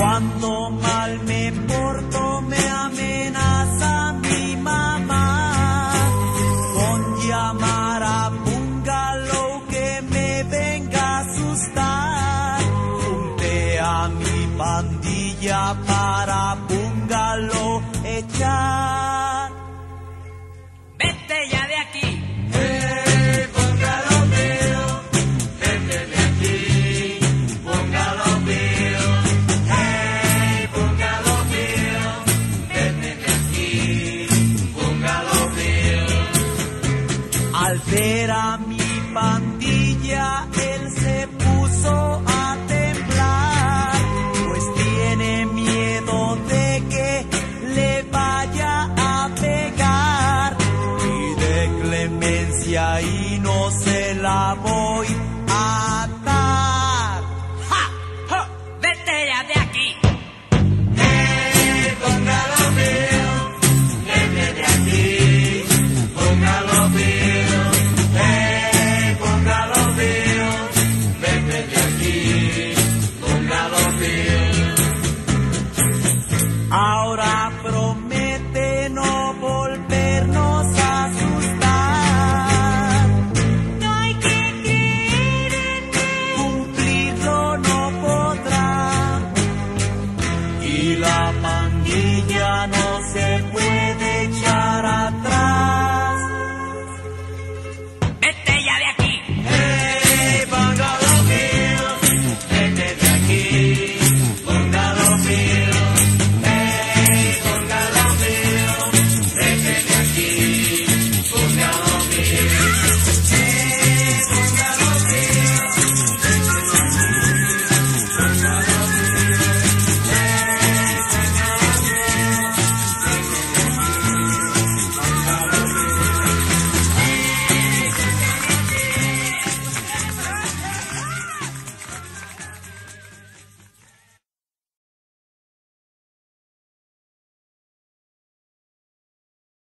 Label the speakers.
Speaker 1: Cuando mal me porto me amenaza mi mamá con llamar a bungalow que me venga a asustar. Junté a mi pandilla para bungalow echar. era mi pandilla, él se puso a temblar, pues tiene miedo de que le vaya a pegar. Pide clemencia y no se la voy a